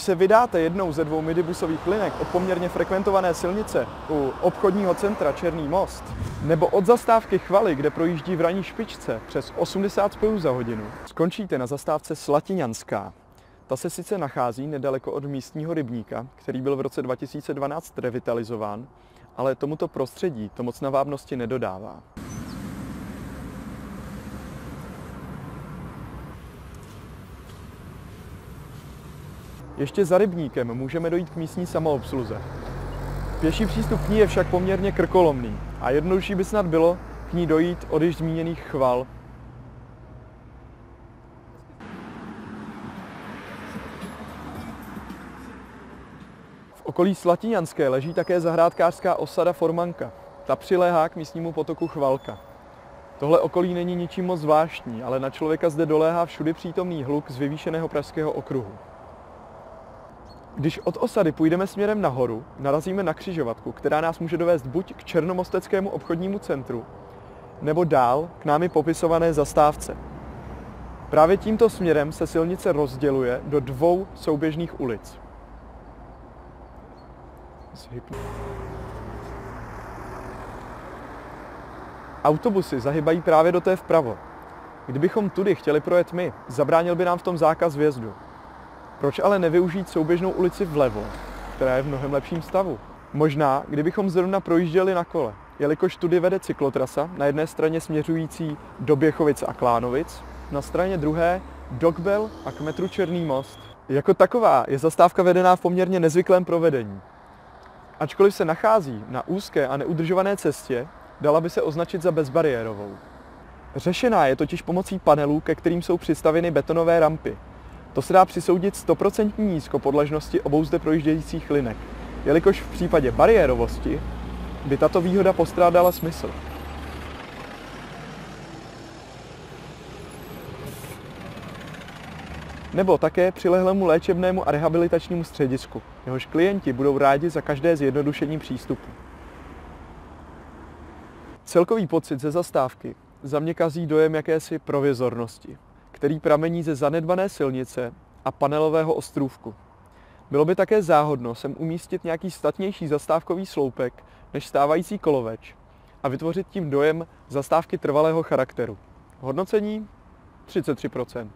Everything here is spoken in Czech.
se vydáte jednou ze dvou midibusových linek od poměrně frekventované silnice u obchodního centra Černý most, nebo od zastávky Chvaly, kde projíždí v raní špičce přes 80 spojů za hodinu, skončíte na zastávce Slatiňanská. Ta se sice nachází nedaleko od místního rybníka, který byl v roce 2012 revitalizován, ale tomuto prostředí to moc na vábnosti nedodává. Ještě za rybníkem můžeme dojít k místní samoobsluze. Pěší přístup k ní je však poměrně krkolomný a jednodušší by snad bylo k ní dojít od již zmíněných chval. V okolí Slatiňanské leží také zahrádkářská osada Formanka. Ta přiléhá k místnímu potoku Chvalka. Tohle okolí není ničím moc zvláštní, ale na člověka zde doléhá všudy přítomný hluk z vyvýšeného pražského okruhu. Když od osady půjdeme směrem nahoru, narazíme na křižovatku, která nás může dovést buď k Černomosteckému obchodnímu centru, nebo dál k námi popisované zastávce. Právě tímto směrem se silnice rozděluje do dvou souběžných ulic. Autobusy zahybají právě do té vpravo. Kdybychom tudy chtěli projet my, zabránil by nám v tom zákaz vjezdu. Proč ale nevyužít souběžnou ulici vlevo, která je v mnohem lepším stavu? Možná, kdybychom zrovna projížděli na kole, jelikož tudy vede cyklotrasa, na jedné straně směřující do Běchovic a Klánovic, na straně druhé do Kbel a k metru Černý most. Jako taková je zastávka vedená v poměrně nezvyklém provedení. Ačkoliv se nachází na úzké a neudržované cestě, dala by se označit za bezbariérovou. Řešená je totiž pomocí panelů, ke kterým jsou přistaveny betonové rampy, to se dá přisoudit 100% nízkopodlažnosti obou zde projíždějících linek, jelikož v případě bariérovosti by tato výhoda postrádala smysl. Nebo také přilehlému léčebnému a rehabilitačnímu středisku. Jehož klienti budou rádi za každé zjednodušení přístupu. Celkový pocit ze zastávky za mě kazí dojem jakési provizornosti který pramení ze zanedbané silnice a panelového ostrůvku. Bylo by také záhodno sem umístit nějaký statnější zastávkový sloupek než stávající koloveč a vytvořit tím dojem zastávky trvalého charakteru. Hodnocení 33%.